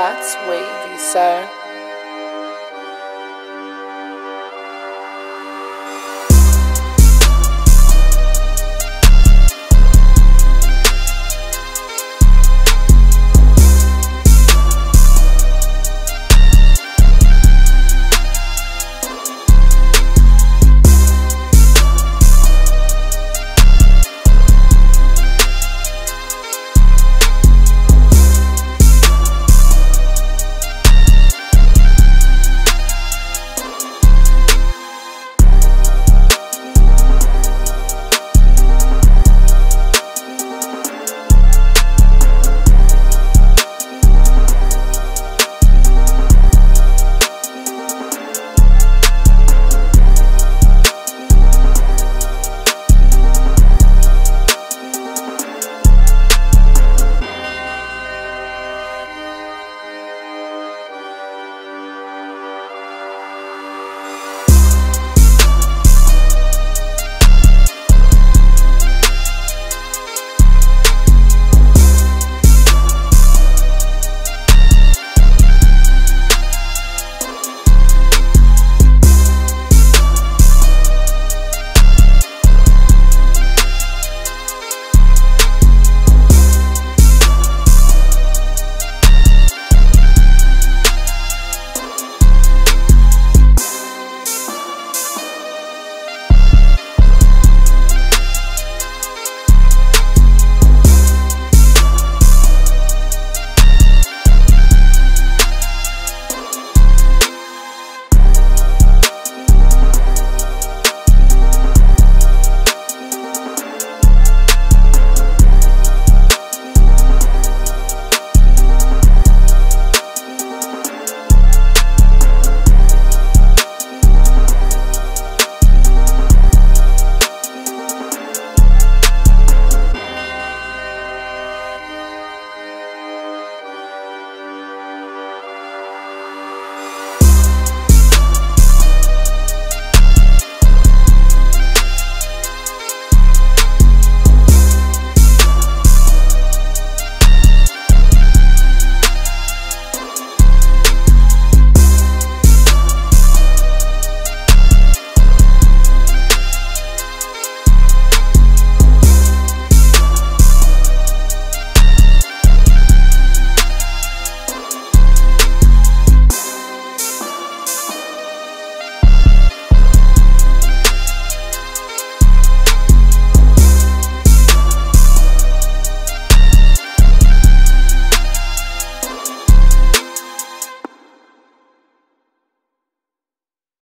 that's wavy, sir.